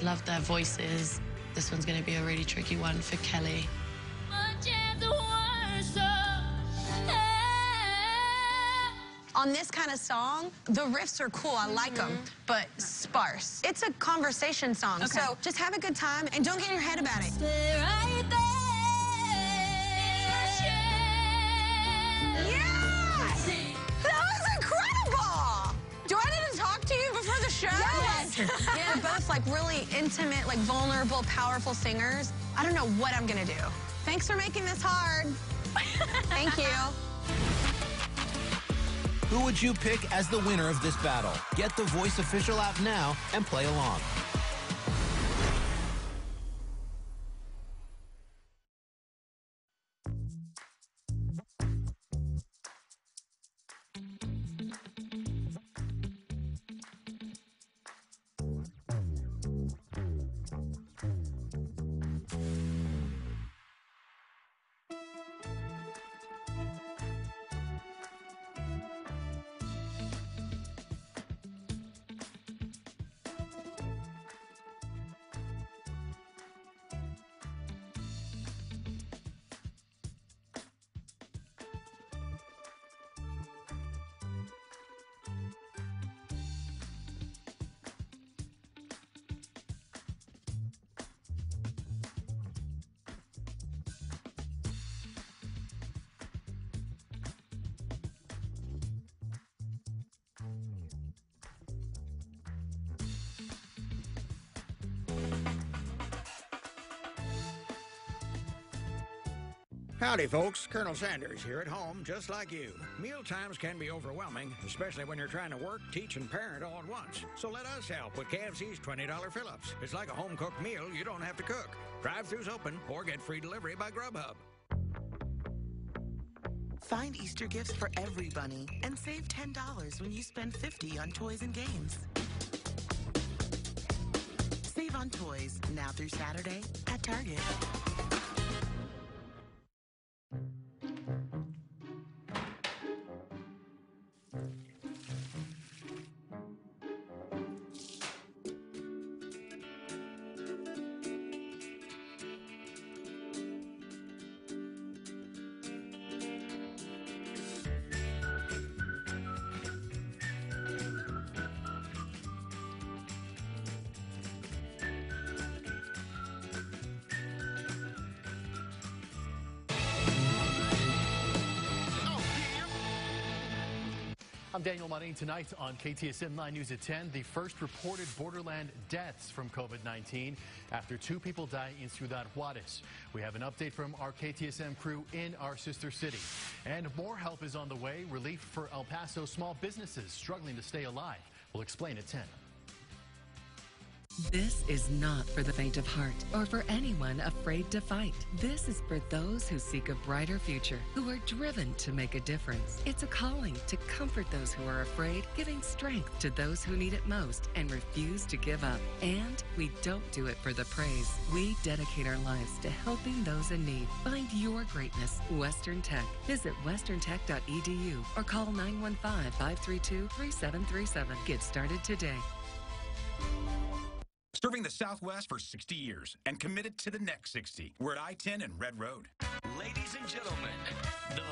loved their voices. This one's going to be a really tricky one for Kelly. On this kind of song, the riffs are cool. I like them, mm-hmm. but sparse. It's a conversation song, so just have a good time and don't get in your head about it. They're both like really intimate, like vulnerable, powerful singers. I don't know what I'm gonna do. Thanks for making this hard. Thank you. Who would you pick as the winner of this battle? Get the Voice official app now and play along. Howdy, folks. Colonel Sanders here at home, just like you. Meal times can be overwhelming, especially when you're trying to work, teach, and parent all at once. So let us help with KFC's $20 fill ups. It's like a home cooked meal you don't have to cook. Drive throughs open or get free delivery by Grubhub. Find Easter gifts for every bunny and save $10 when you spend 50 on toys and games. Save on toys now through Saturday at Target. I'm Daniel Marin tonight on KTSM 9 News at 10. The first reported borderland deaths from COVID-19 after two people die in Ciudad Juarez. We have an update from our KTSM crew in our sister city. And more help is on the way. Relief for El Paso small businesses struggling to stay alive. We'll explain at 10. This is not for the faint of heart or for anyone afraid to fight. This is for those who seek a brighter future, who are driven to make a difference. It's a calling to comfort those who are afraid, giving strength to those who need it most, and refuse to give up. And we don't do it for the praise. We dedicate our lives to helping those in need. Find your greatness, Western Tech. Visit westerntech.edu or call 915 532 3737. Get started today. Serving the Southwest for 60 years and committed to the next 60. We're at I 10 and Redd Road. Ladies and gentlemen, the